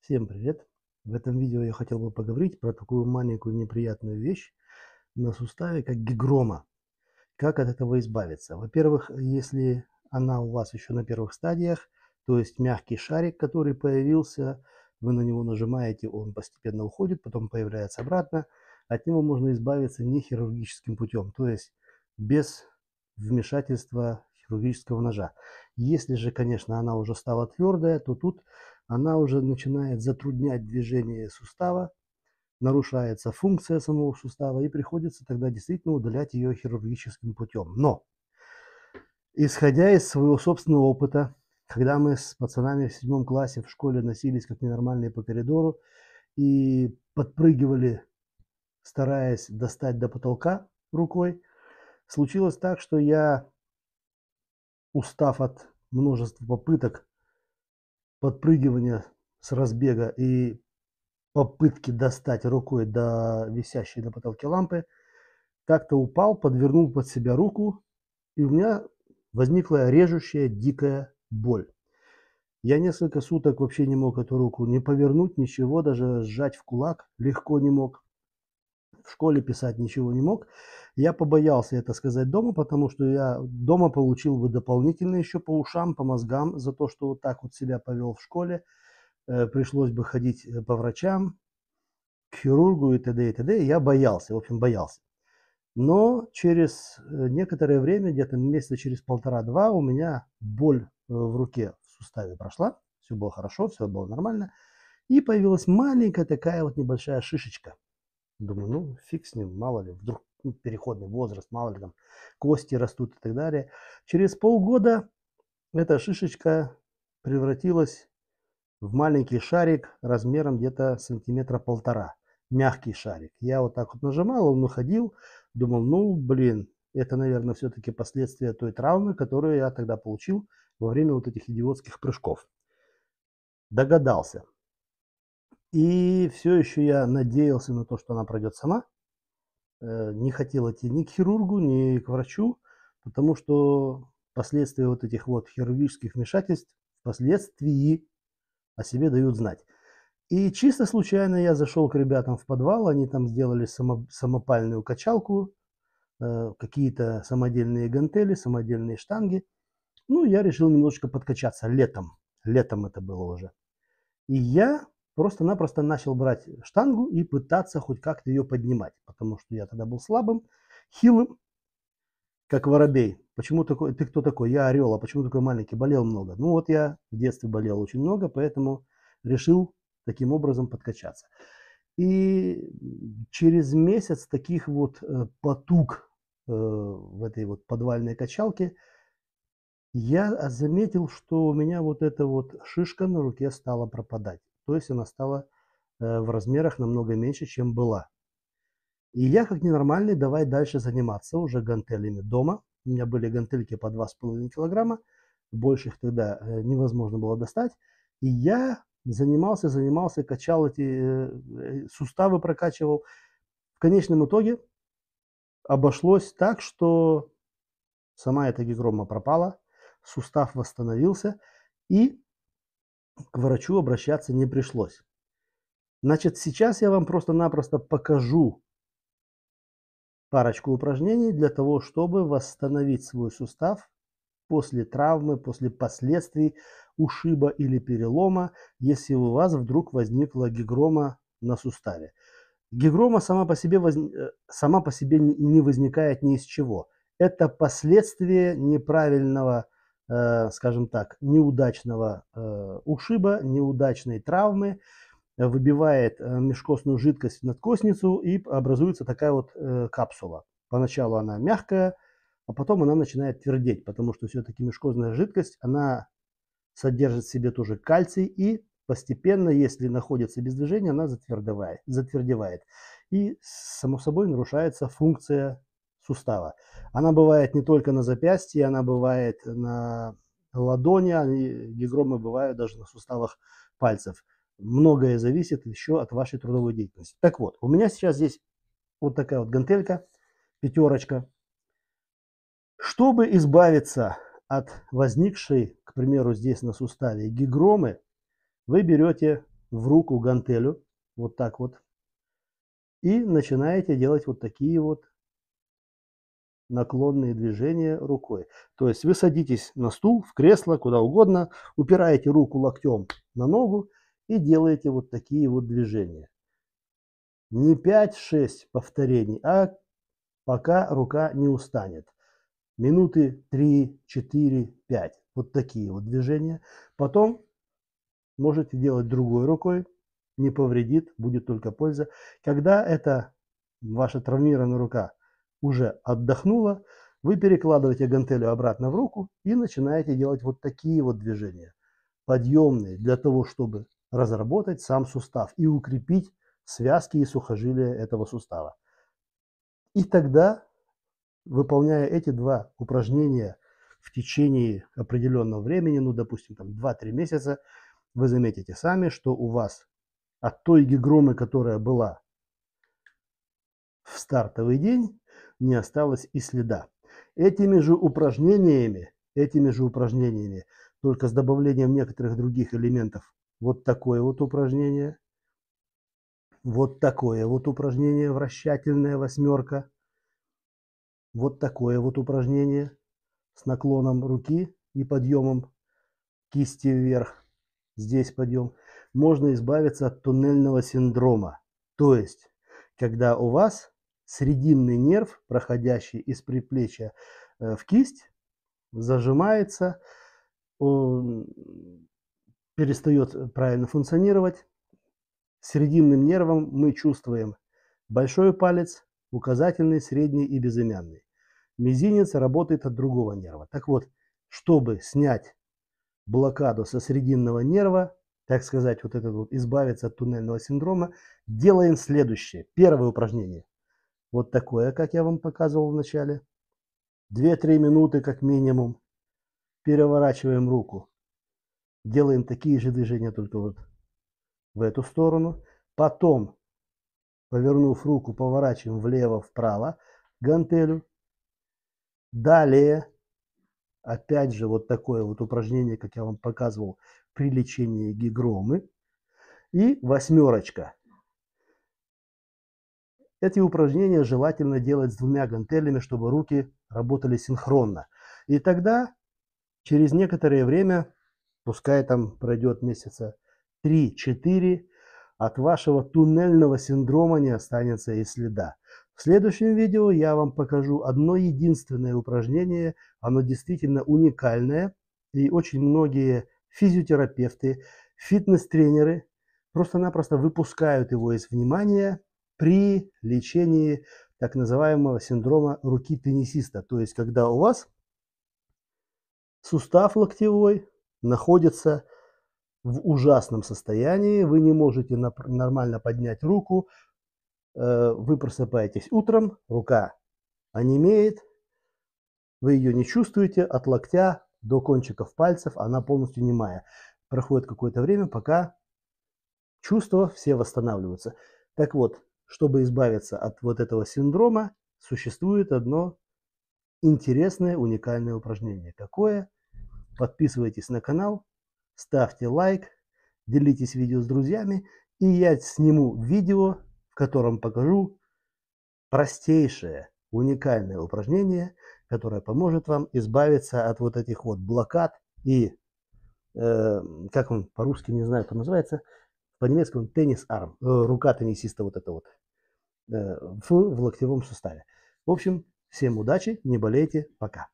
Всем привет! В этом видео я хотел бы поговорить про такую маленькую неприятную вещь на суставе, как гигрома. Как от этого избавиться? Во-первых, если она у вас еще на первых стадиях, то есть мягкий шарик, который появился, вы на него нажимаете, он постепенно уходит, потом появляется обратно. От него можно избавиться не хирургическим путем, то есть без вмешательства хирургического ножа. Если же, конечно, она уже стала твердая, то тут она уже начинает затруднять движение сустава, нарушается функция самого сустава и приходится тогда действительно удалять ее хирургическим путем. Но, исходя из своего собственного опыта, когда мы с пацанами в седьмом классе в школе носились как ненормальные по коридору и подпрыгивали, стараясь достать до потолка рукой, случилось так, что я, устав от множества попыток подпрыгивания с разбега и попытки достать рукой до висящей на потолке лампы, как-то упал, подвернул под себя руку, и у меня возникла режущая дикая боль. Я несколько суток вообще не мог эту руку не повернуть, ничего, даже сжать в кулак легко не мог. В школе писать ничего не мог. Я побоялся это сказать дома, потому что я дома получил бы дополнительно еще по ушам, по мозгам за то, что вот так вот себя повел в школе. Э, пришлось бы ходить э, по врачам, к хирургу и т.д. и т.д. Я боялся, в общем, боялся. Но через э, некоторое время, где-то месяца через полтора-два, у меня боль в руке в суставе прошла. Все было хорошо, все было нормально. И появилась маленькая такая вот небольшая шишечка. Думаю, ну фиг с ним, мало ли, вдруг ну, переходный возраст, мало ли там кости растут и так далее. Через полгода эта шишечка превратилась в маленький шарик размером где-то сантиметра полтора. Мягкий шарик. Я вот так вот нажимал, он уходил. Думал, ну, блин, это, наверное, все-таки последствия той травмы, которую я тогда получил во время вот этих идиотских прыжков. Догадался. И все еще я надеялся на то, что она пройдет сама. Э, не хотел идти ни к хирургу, ни к врачу, потому что последствия вот этих вот хирургических вмешательств впоследствии о себе дают знать. И чисто случайно я зашел к ребятам в подвал, они там сделали само, самопальную качалку, э, какие-то самодельные гантели, самодельные штанги. Ну, я решил немножечко подкачаться летом. Летом это было уже. И я просто-напросто начал брать штангу и пытаться хоть как-то ее поднимать, потому что я тогда был слабым, хилым, как воробей. Почему такой, ты кто такой? Я орел, а почему такой маленький? Болел много. Ну вот я в детстве болел очень много, поэтому решил таким образом подкачаться. И через месяц таких вот э, потуг э, в этой вот подвальной качалке я заметил, что у меня вот эта вот шишка на руке стала пропадать то есть она стала э, в размерах намного меньше, чем была. И я как ненормальный давай дальше заниматься уже гантелями дома. У меня были гантельки по 2,5 килограмма, больше их тогда э, невозможно было достать. И я занимался, занимался, качал эти э, суставы, прокачивал. В конечном итоге обошлось так, что сама эта гигрома пропала, сустав восстановился, и к врачу обращаться не пришлось. Значит, сейчас я вам просто-напросто покажу парочку упражнений для того, чтобы восстановить свой сустав после травмы, после последствий ушиба или перелома, если у вас вдруг возникла гигрома на суставе. Гигрома сама по себе, воз... Э, сама по себе не возникает ни из чего. Это последствие неправильного скажем так, неудачного э, ушиба, неудачной травмы, э, выбивает межкостную жидкость в надкостницу и образуется такая вот капсула. Поначалу она мягкая, а потом она начинает твердеть, потому что все-таки межкостная жидкость, она содержит в себе тоже кальций и постепенно, если находится без движения, она затвердевает. затвердевает. И, само собой, нарушается функция сустава. Она бывает не только на запястье, она бывает на ладони, они, гигромы бывают даже на суставах пальцев. Многое зависит еще от вашей трудовой деятельности. Так вот, у меня сейчас здесь вот такая вот гантелька, пятерочка. Чтобы избавиться от возникшей, к примеру, здесь на суставе гигромы, вы берете в руку гантелю, вот так вот, и начинаете делать вот такие вот наклонные движения рукой. То есть вы садитесь на стул, в кресло, куда угодно, упираете руку локтем на ногу и делаете вот такие вот движения. Не 5-6 повторений, а пока рука не устанет. Минуты 3, 4, 5. Вот такие вот движения. Потом можете делать другой рукой, не повредит, будет только польза. Когда эта ваша травмированная рука уже отдохнула, вы перекладываете гантелю обратно в руку и начинаете делать вот такие вот движения. Подъемные для того, чтобы разработать сам сустав и укрепить связки и сухожилия этого сустава. И тогда, выполняя эти два упражнения в течение определенного времени, ну, допустим, там 2-3 месяца, вы заметите сами, что у вас от той гигромы, которая была в стартовый день, не осталось и следа. Этими же упражнениями, этими же упражнениями, только с добавлением некоторых других элементов, вот такое вот упражнение, вот такое вот упражнение, вращательная восьмерка, вот такое вот упражнение с наклоном руки и подъемом кисти вверх, здесь подъем, можно избавиться от туннельного синдрома. То есть, когда у вас срединный нерв, проходящий из предплечья э, в кисть, зажимается, он перестает правильно функционировать. Срединным нервом мы чувствуем большой палец, указательный, средний и безымянный. Мизинец работает от другого нерва. Так вот, чтобы снять блокаду со срединного нерва, так сказать, вот этот вот, избавиться от туннельного синдрома, делаем следующее. Первое упражнение. Вот такое, как я вам показывал в начале. 2-3 минуты как минимум. Переворачиваем руку. Делаем такие же движения, только вот в эту сторону. Потом, повернув руку, поворачиваем влево-вправо гантелю. Далее, опять же, вот такое вот упражнение, как я вам показывал при лечении гигромы. И восьмерочка. Эти упражнения желательно делать с двумя гантелями, чтобы руки работали синхронно. И тогда через некоторое время, пускай там пройдет месяца 3-4, от вашего туннельного синдрома не останется и следа. В следующем видео я вам покажу одно единственное упражнение. Оно действительно уникальное. И очень многие физиотерапевты, фитнес-тренеры просто-напросто выпускают его из внимания при лечении так называемого синдрома руки теннисиста. То есть, когда у вас сустав локтевой находится в ужасном состоянии, вы не можете нормально поднять руку, э, вы просыпаетесь утром, рука онемеет, вы ее не чувствуете от локтя до кончиков пальцев, она полностью немая. Проходит какое-то время, пока чувства все восстанавливаются. Так вот, чтобы избавиться от вот этого синдрома, существует одно интересное, уникальное упражнение. Какое? Подписывайтесь на канал, ставьте лайк, делитесь видео с друзьями, и я сниму видео, в котором покажу простейшее, уникальное упражнение, которое поможет вам избавиться от вот этих вот блокад и, э, как он по-русски, не знаю, как называется, по-немецки он теннис-арм, э, рука теннисиста вот это вот. Э, в, в локтевом суставе. В общем, всем удачи, не болейте, пока.